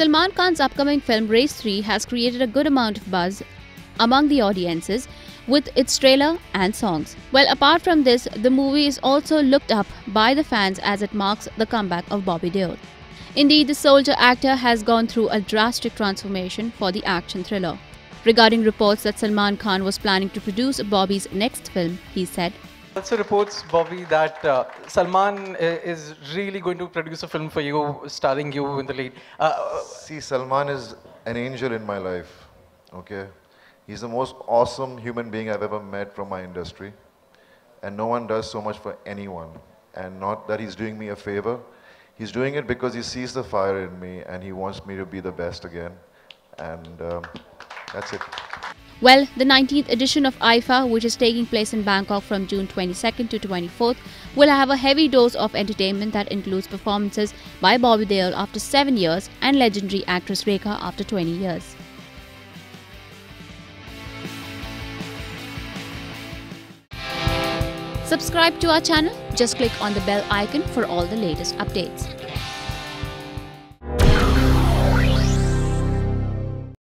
Salman Khan's upcoming film Race 3 has created a good amount of buzz among the audiences with its trailer and songs. Well, apart from this, the movie is also looked up by the fans as it marks the comeback of Bobby Deol. Indeed, the soldier actor has gone through a drastic transformation for the action thriller. Regarding reports that Salman Khan was planning to produce Bobby's next film, he said, Also reports, Bobby, that uh, Salman i- is really going to produce a film for you, starring you in the lead. Uh, See, Salman is an angel in my life. Okay, he's the most awesome human being I've ever met from my industry, and no one does so much for anyone. And not that he's doing me a favor. He's doing it because he sees the fire in me, and he wants me to be the best again. And um, that's it. Well, the 19th edition of IIFA, which is taking place in Bangkok from June 22nd to 24th, will have a heavy dose of entertainment that includes performances by Bobby Deol after 7 years and legendary actress Rekha after 20 years. Subscribe to our channel, just click on the bell icon for all the latest updates.